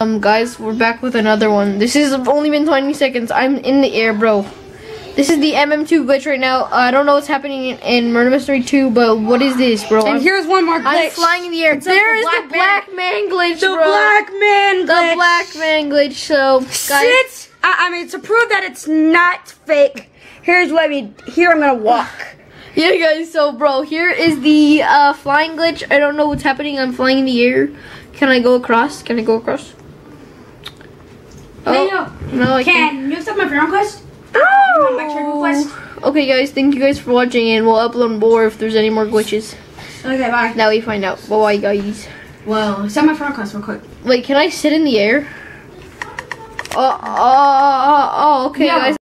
Um, guys, we're back with another one. This has only been 20 seconds. I'm in the air, bro. This is the MM2 glitch right now. Uh, I don't know what's happening in, in Murder Mystery 2, but what is this, bro? And I'm, here's one more glitch. I'm flying in the air. It's like There the is black the black man glitch, the bro. black man the glitch. black man glitch. So, guys. I, I mean, to prove that it's not fake, here's what I mean. Here I'm gonna walk. yeah, guys. So, bro, here is the uh, flying glitch. I don't know what's happening. I'm flying in the air. Can I go across? Can I go across? No. I can't. You accept my friend request? Oh! my request? Okay, guys, thank you guys for watching, and we'll upload more if there's any more glitches. Okay, bye. Now we find out. Bye, guys. Well, accept my friend request real quick. Wait, can I sit in the air? Oh, oh, oh, oh okay, Yeah. guys.